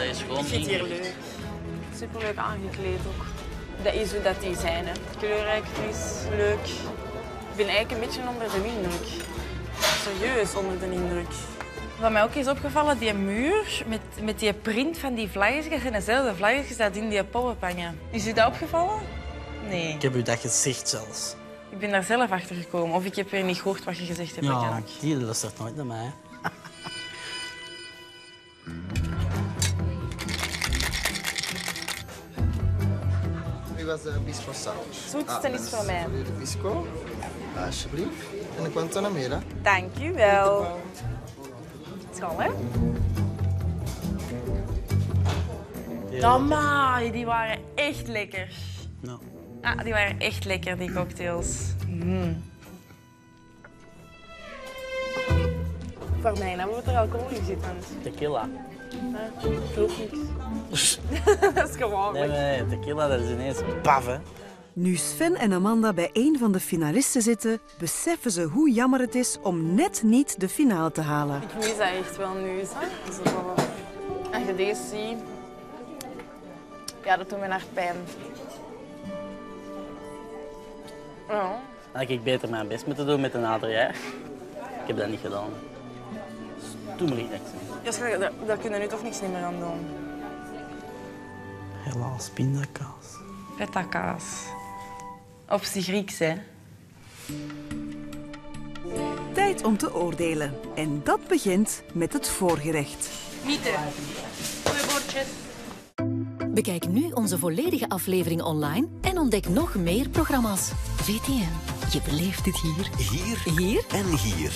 Dat is gewoon Ik vind het hier leuk. Superleuk aangekleed ook. Dat is hoe dat die zijn. Hè. Kleurrijk, fris, leuk. Ik ben eigenlijk een beetje onder de indruk. Serieus onder de indruk. Wat mij ook is opgevallen, die muur met, met die print van die vlaggetjes, dat zijn dezelfde vlaggetjes dat in die hangen. Is u dat opgevallen? Nee. Ik heb u dat gezegd zelfs. Ik ben daar zelf achter gekomen. Of ik heb weer niet gehoord wat je gezegd hebt. Ja, die luistert nooit naar mij. Wie was de bisco saus? Zoetste is voor mij. Voor u de bisco, alsjeblieft. En een Guantanamera. Dank u wel. Schoon, hè? Amai, die waren echt lekker. Ja. Ah, die waren echt lekker, die cocktails. Mm. Voor mij dan wordt er alcohol in zitten. Tequila. Nee, klopt niks. gewoon. Nee, nee, tequila, dat is ineens paf, hè. Nu Sven en Amanda bij een van de finalisten zitten, beseffen ze hoe jammer het is om net niet de finale te halen. Ik mis dat echt wel nu. Zo. Als je deze ziet, ja, dat doet mijn hart pijn. Ja. Dan had ik beter mijn best moeten doen met een Adrien. Ik heb dat niet gedaan. Stoemerig niks. Ja, daar, daar kunnen we nu toch niks niet meer aan doen. Helaas, pindakaas. Feta kaas. Op zijn Grieks, hè? Tijd om te oordelen. En dat begint met het voorgerecht. Mieten. Twee bordjes. Bekijk nu onze volledige aflevering online en ontdek nog meer programma's. VTM, je beleeft het hier. Hier Hier en hier.